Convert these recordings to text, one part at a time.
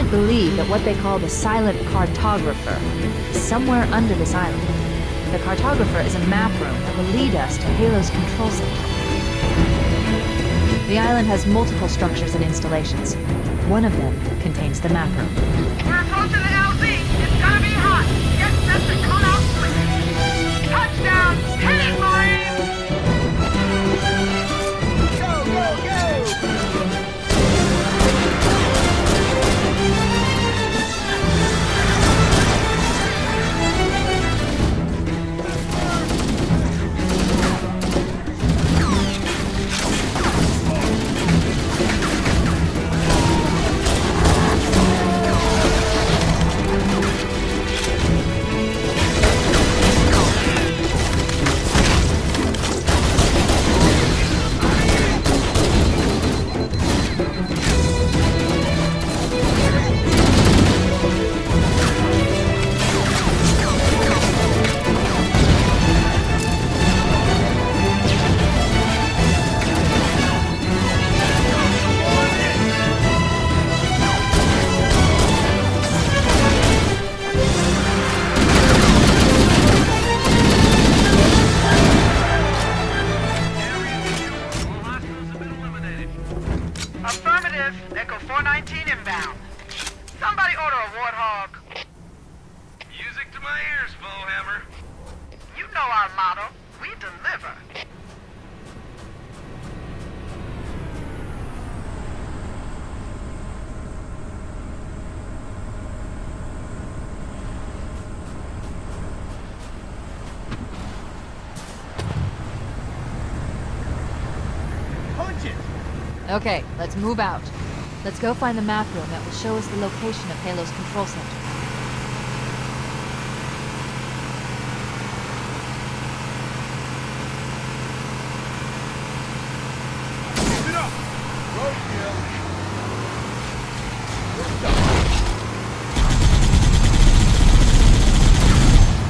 Covenant believe that what they call the Silent Cartographer is somewhere under this island. The Cartographer is a map room that will lead us to Halo's control center. The island has multiple structures and installations. One of them contains the map room. Okay, let's move out. Let's go find the map room that will show us the location of Halo's control center. Keep it up! Roadkill!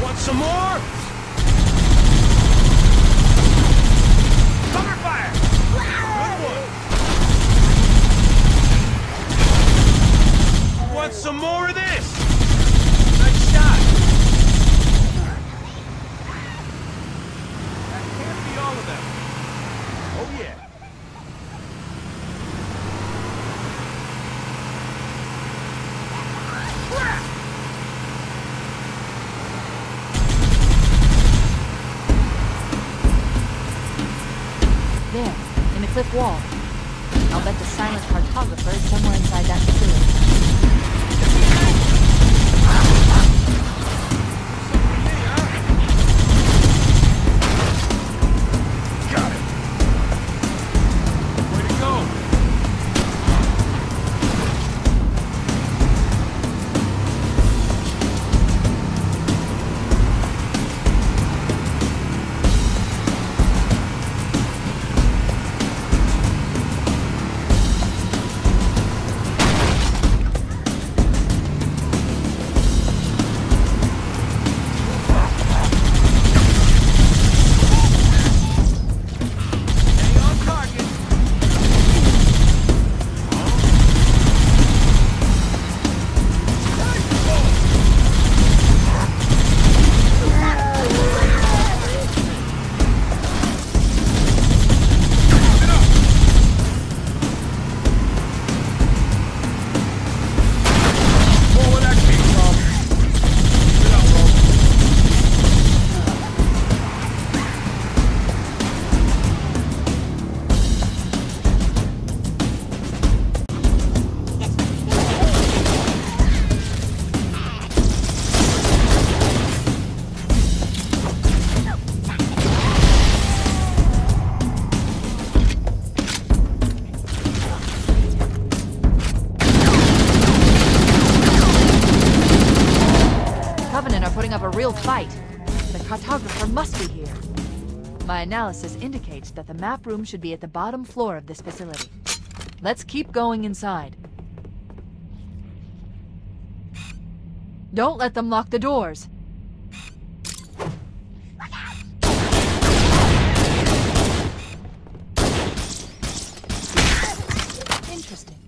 Want some more? Cover fire! Good one! Want some more of this? Nice shot! That can't be all of them. Oh yeah. There, in the cliff wall. I'll bet the silent cartographer is somewhere inside that facility. Analysis indicates that the map room should be at the bottom floor of this facility. Let's keep going inside. Don't let them lock the doors. Interesting.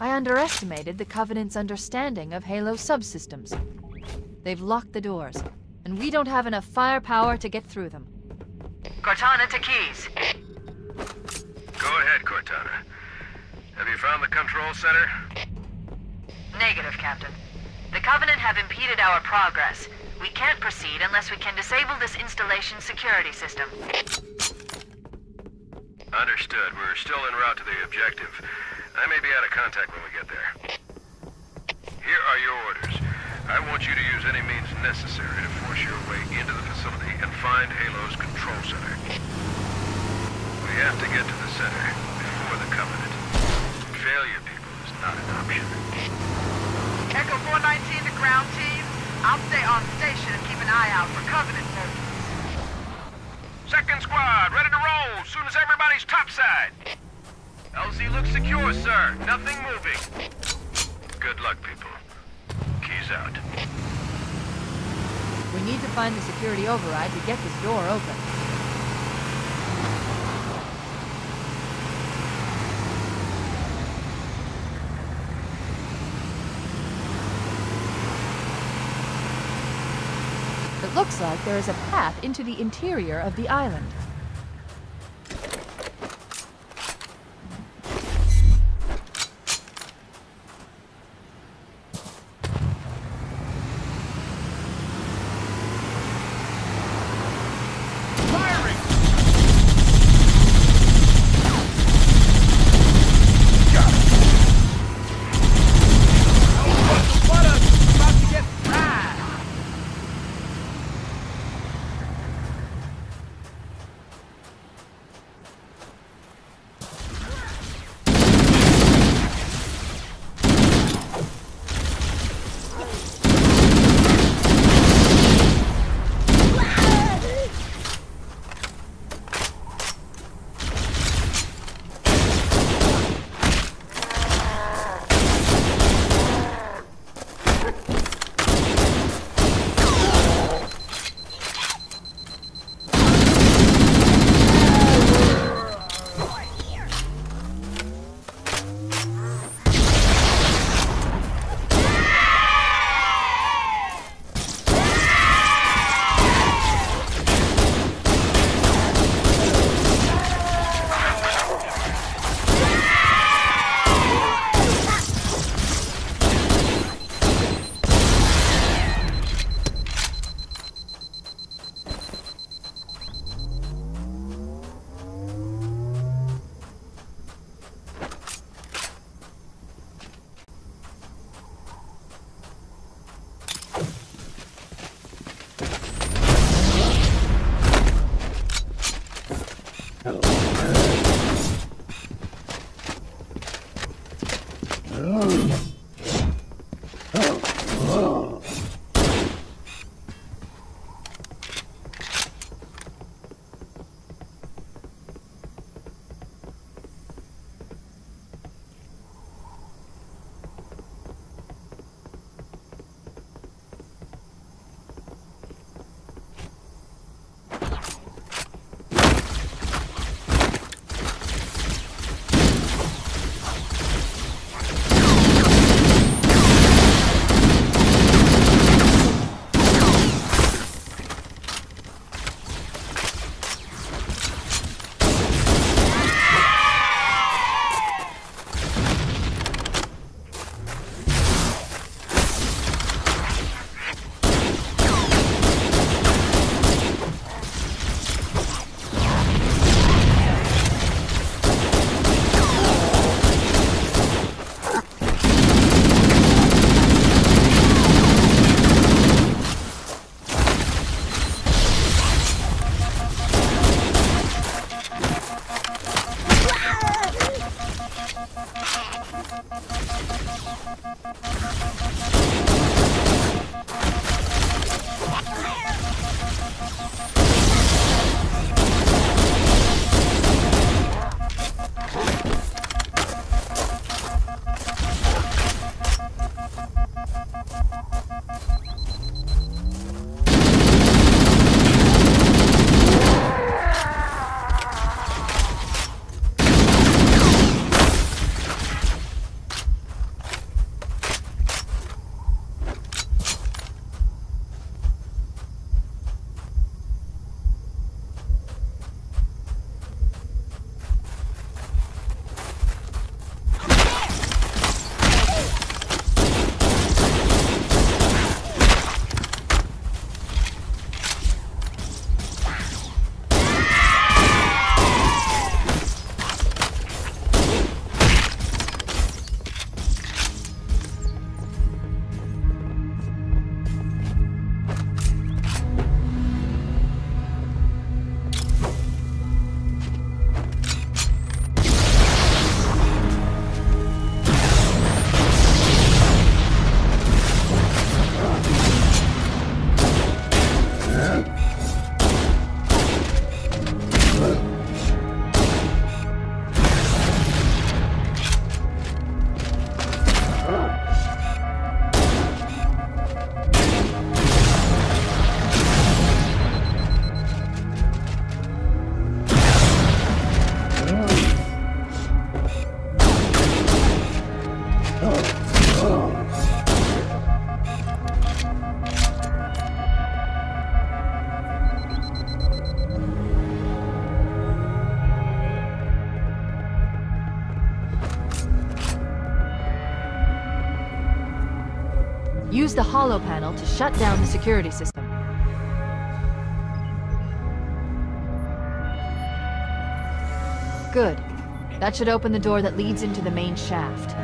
I underestimated the Covenant's understanding of Halo subsystems. They've locked the doors, and we don't have enough firepower to get through them. Cortana to Keys. Go ahead, Cortana. Have you found the control center? Negative, Captain. The Covenant have impeded our progress. We can't proceed unless we can disable this installation's security system. Understood. We're still en route to the objective. I may be out of contact when we get there. Here are your orders. I want you to use any means necessary to force your way into the facility and find Halo's control center. We have to get to the center before the Covenant. Failure, people, is not an option. Echo 419 to ground team. I'll stay on station and keep an eye out for Covenant movements. Second squad, ready to roll as soon as everybody's topside. LZ looks secure, sir. Nothing moving. Good luck, people. Keys out. We need to find the security override to get this door open. It looks like there is a path into the interior of the island. Use the holo panel to shut down the security system. Good. That should open the door that leads into the main shaft.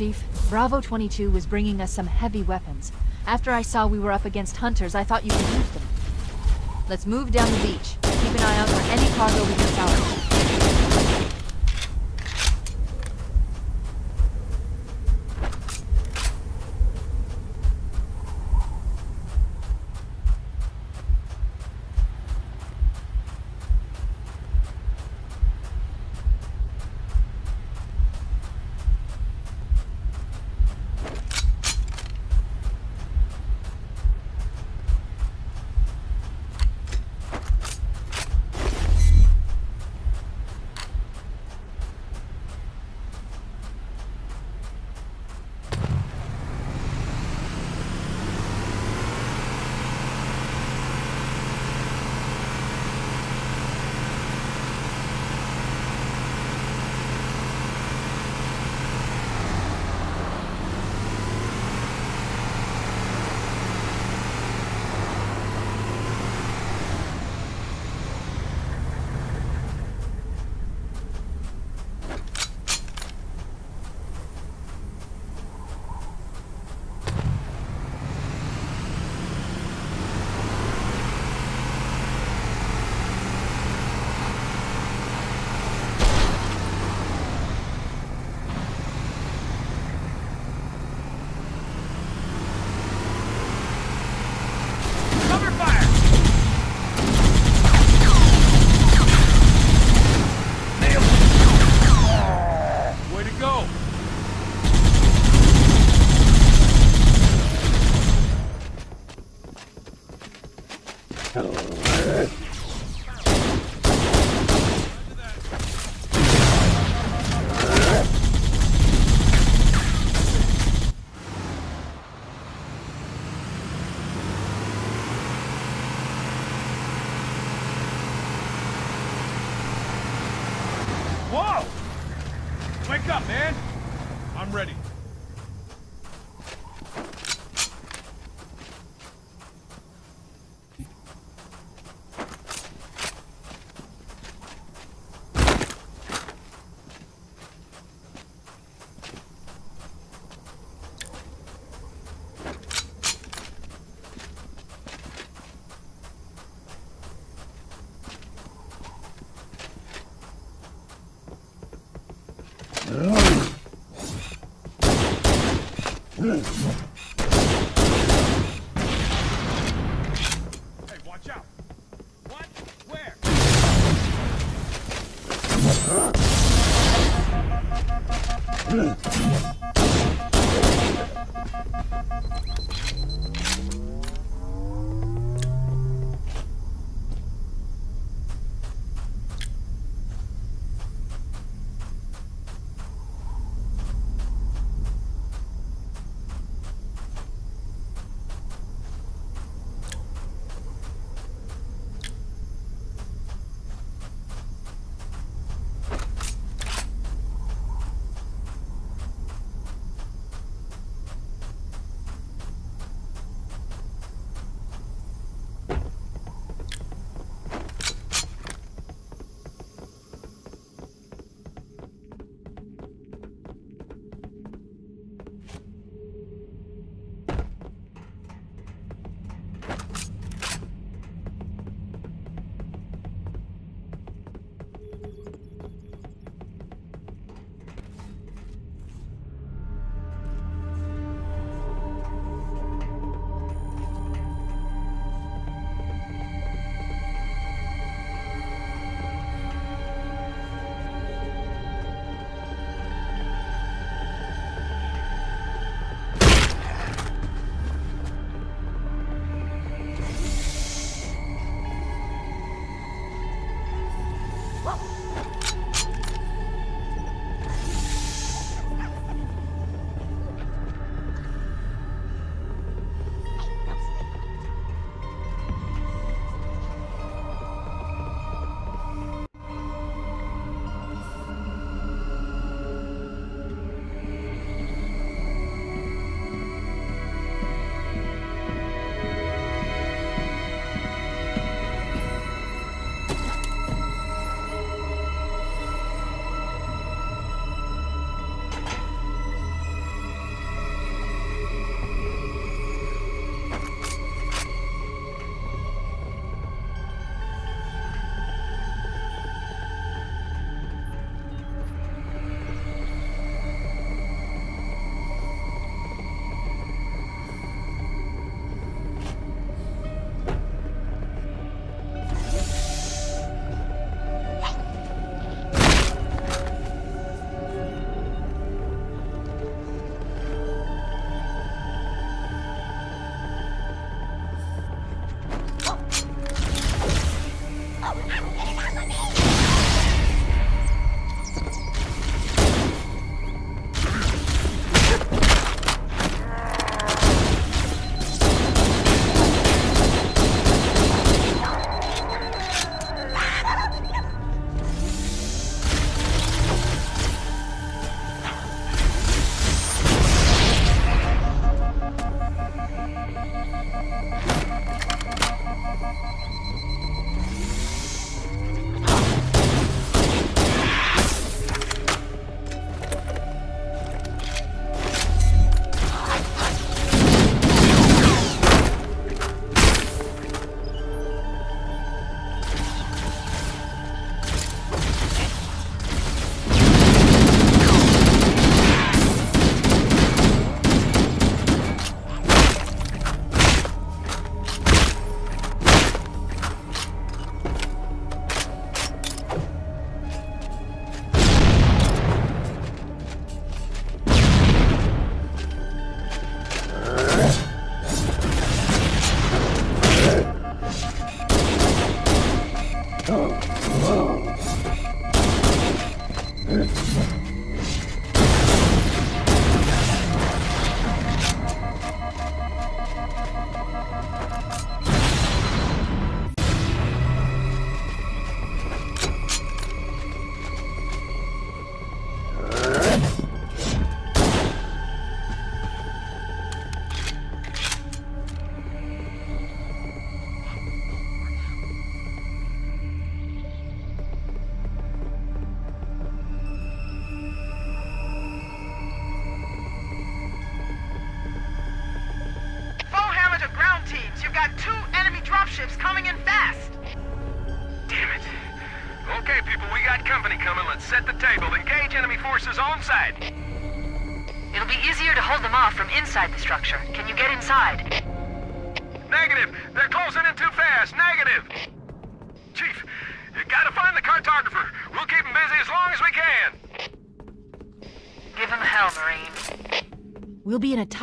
Chief, Bravo 22 was bringing us some heavy weapons. After I saw we were up against hunters, I thought you could use them. Let's move down the beach. Keep an eye out for any cargo we can salvage. Full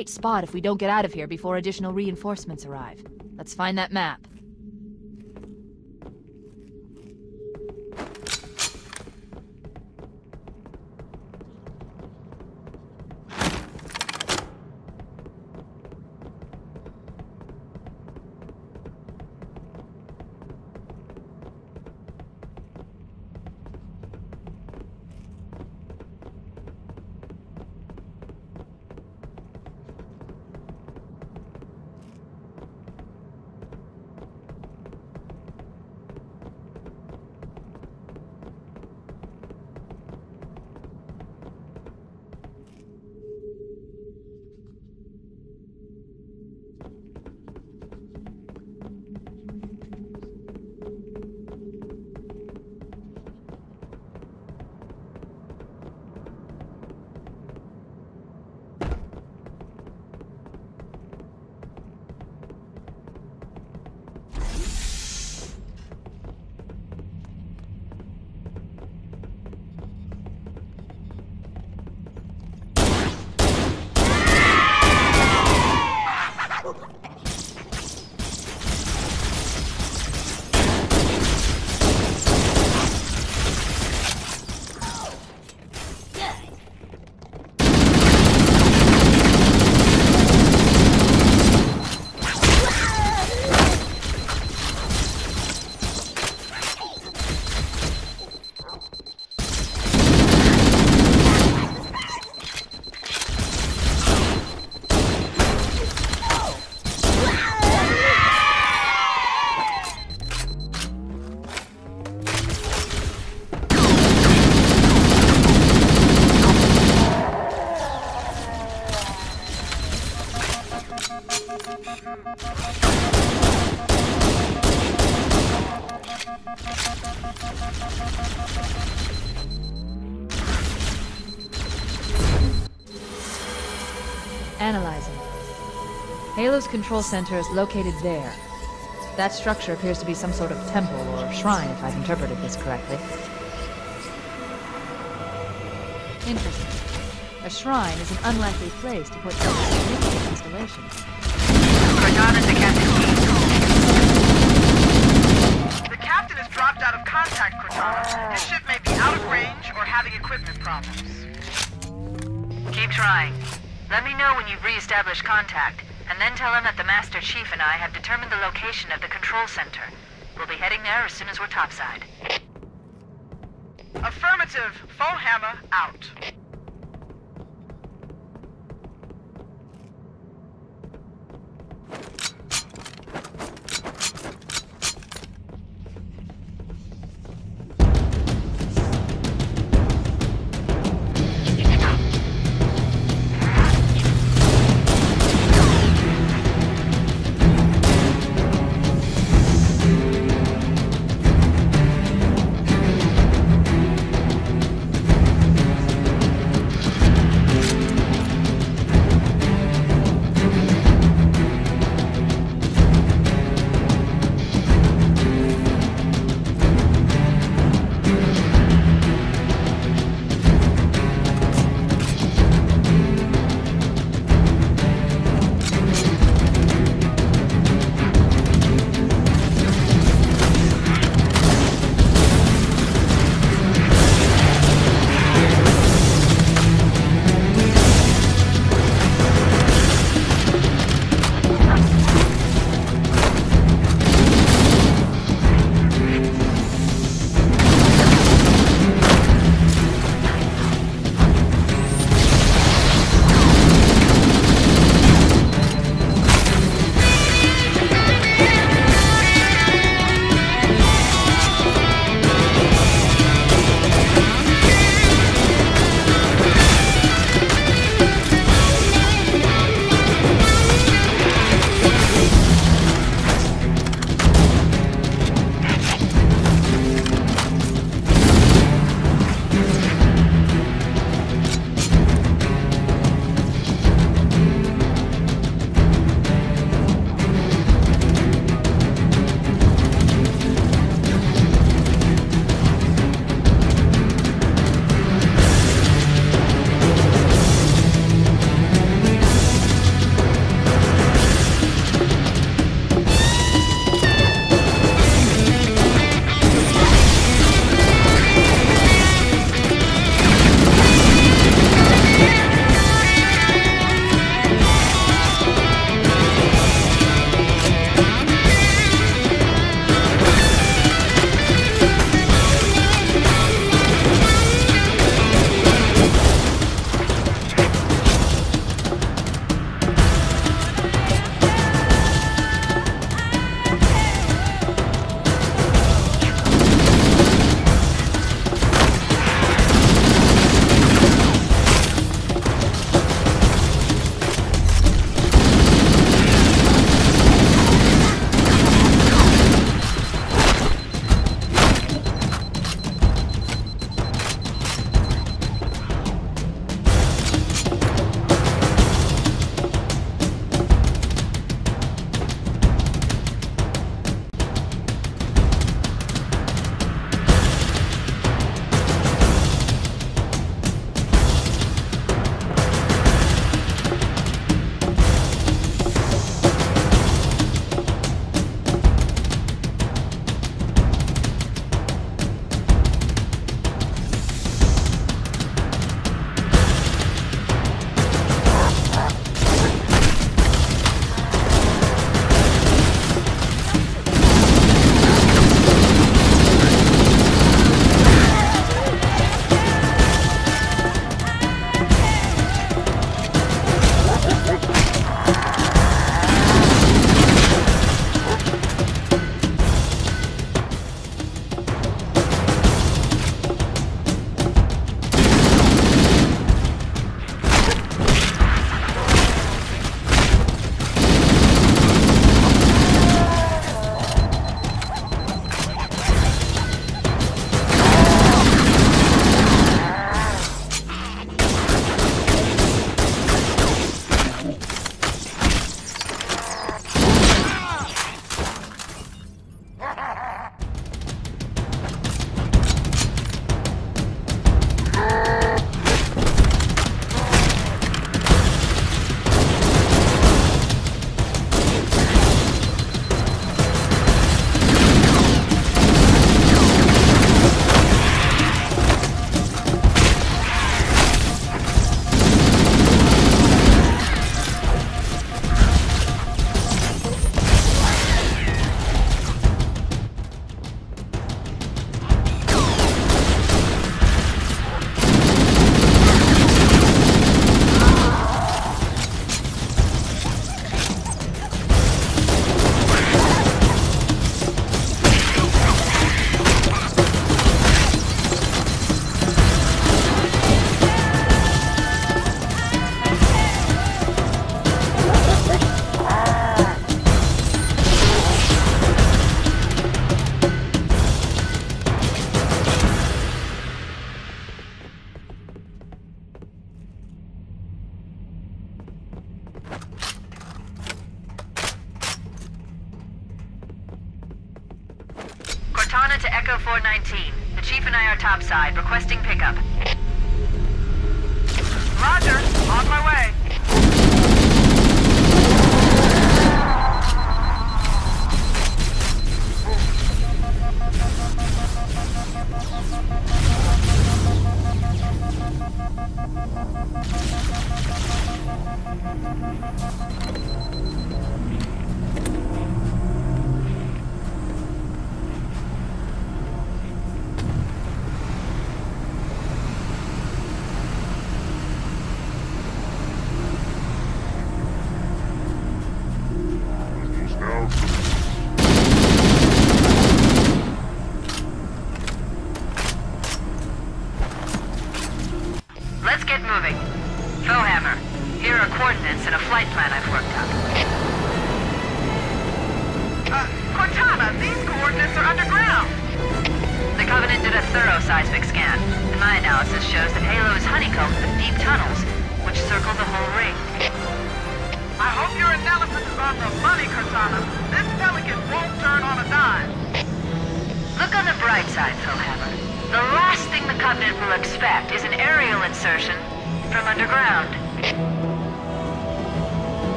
tight spot if we don't get out of here before additional reinforcements arrive. Let's find that map. Analyzing. Halo's control center is located there. That structure appears to be some sort of temple or shrine, if I've interpreted this correctly. Interesting. A shrine is an unlikely place to put such a significant installation. Cortana to Captain. The captain has dropped out of contact, Cortana. His ship may be out of range or having equipment problems. Keep trying. Let me know when you've re-established contact, and then tell him that the Master Chief and I have determined the location of the control center. We'll be heading there as soon as we're topside. Affirmative. Foehammer out.